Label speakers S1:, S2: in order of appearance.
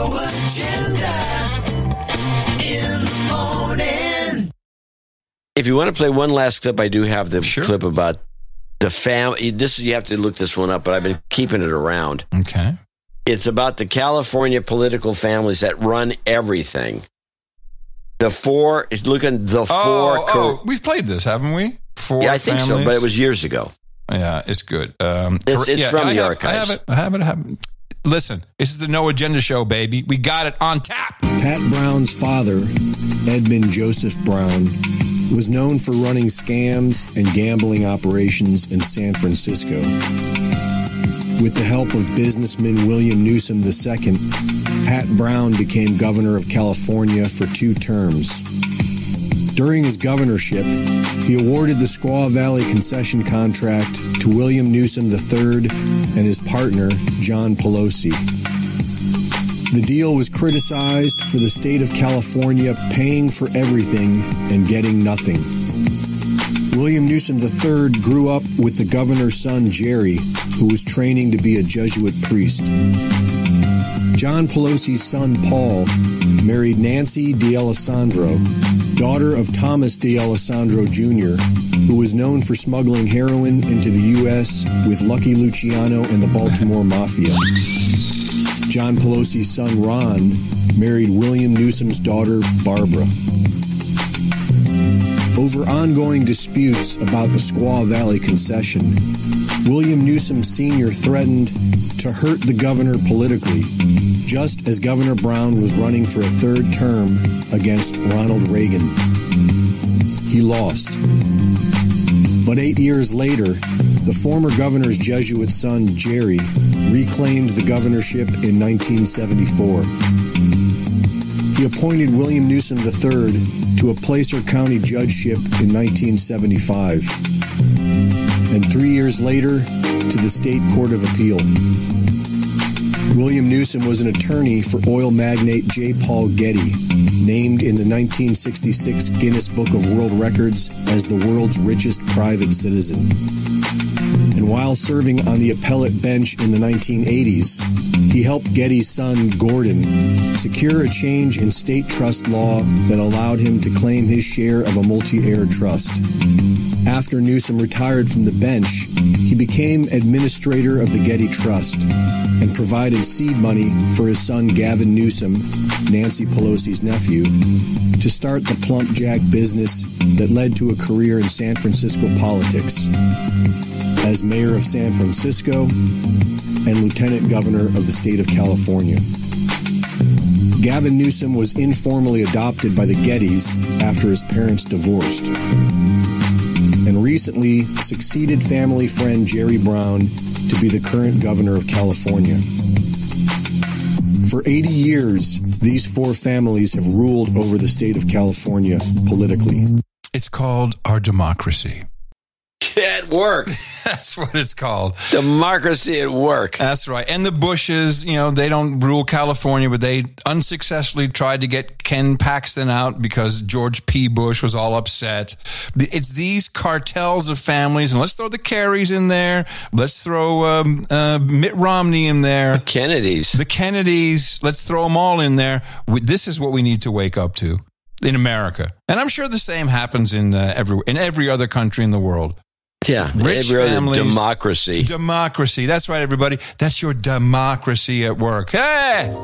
S1: no agenda in the morning.
S2: If you want to play one last clip, I do have the
S3: Sure.
S2: clip about the family. This is you have to look this one up, but I've been keeping it around.
S3: Okay.
S2: It's about the California political families that run everything. The four is looking the four.
S3: Oh,
S2: cor-
S3: oh, we've played this, haven't we? Four
S2: yeah, I think so, but it was years ago.
S3: Yeah, it's good. Um,
S2: It's- it's
S3: yeah,
S2: from
S3: I
S2: the
S3: have-
S2: archives.
S3: I have it. I have it. I have it. Listen, this is the No Agenda Show, baby. We got it on tap.
S4: Pat Brown's father, Edmund Joseph Brown, was known for running scams and gambling operations in San Francisco. With the help of businessman William Newsom II, Pat Brown became governor of California for two terms. During his governorship, he awarded the Squaw Valley concession contract to William Newsom III and his partner, John Pelosi. The deal was criticized for the state of California paying for everything and getting nothing. William Newsom III grew up with the governor's son, Jerry, who was training to be a Jesuit priest. John Pelosi's son, Paul, married Nancy D'Alesandro, daughter of Thomas D'Alesandro Jr., who was known for smuggling heroin into the U.S. with Lucky Luciano and the Baltimore Mafia. John Pelosi's son Ron married William Newsom's daughter Barbara. Over ongoing disputes about the Squaw Valley concession, William Newsom Sr. threatened to hurt the governor politically, just as Governor Brown was running for a third term against Ronald Reagan. He lost. But eight years later, the former governor's Jesuit son, Jerry, reclaimed the governorship in 1974. He appointed William Newsom III to a Placer County judgeship in 1975, and three years later to the State Court of Appeal. William Newsom was an attorney for oil magnate J. Paul Getty, named in the 1966 Guinness Book of World Records as the world's richest private citizen. While serving on the appellate bench in the 1980s, he helped Getty's son, Gordon, secure a change in state trust law that allowed him to claim his share of a multi-heir trust. After Newsom retired from the bench, he became administrator of the Getty Trust and provided seed money for his son Gavin Newsom, Nancy Pelosi's nephew, to start the Plump Jack business that led to a career in San Francisco politics as mayor of San Francisco and lieutenant governor of the state of California. Gavin Newsom was informally adopted by the Gettys after his parents divorced and recently succeeded family friend Jerry Brown to be the current governor of California. For 80 years, these four families have ruled over the state of California politically.
S3: It's called our democracy.
S2: At work,
S3: That's what it's called.
S2: democracy at work.
S3: That's right. And the Bushes, you know, they don't rule California, but they unsuccessfully tried to get Ken Paxton out because George P. Bush was all upset. It's these cartels of families, and let's throw the Kerrys in there. Let's throw um, uh, Mitt Romney in there.
S2: The Kennedys.
S3: The Kennedys. Let's throw them all in there. This is what we need to wake up to in America, and I'm sure the same happens in uh, every in every other country in the world.
S2: Yeah,
S3: Rich families.
S2: democracy.
S3: Democracy. That's right, everybody. That's your democracy at work. Hey!